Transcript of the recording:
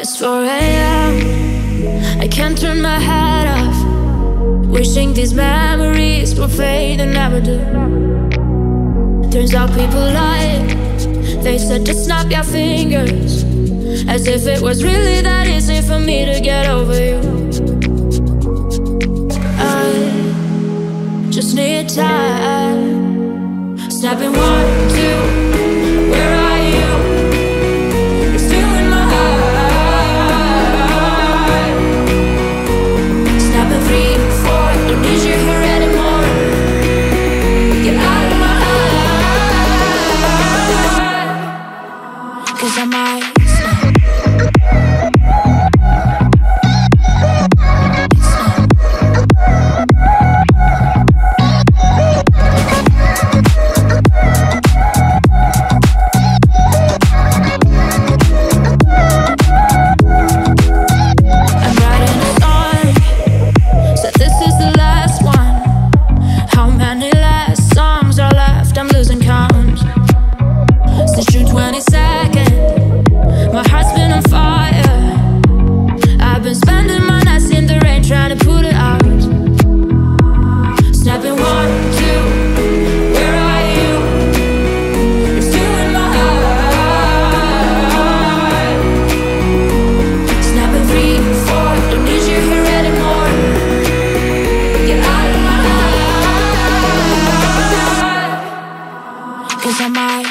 It's 4 a.m. I can't turn my head off. Wishing these memories will fade and never do. Turns out people lie. They said to snap your fingers. As if it was really that easy for me to get over you. I just need time. Snapping one, Cause I might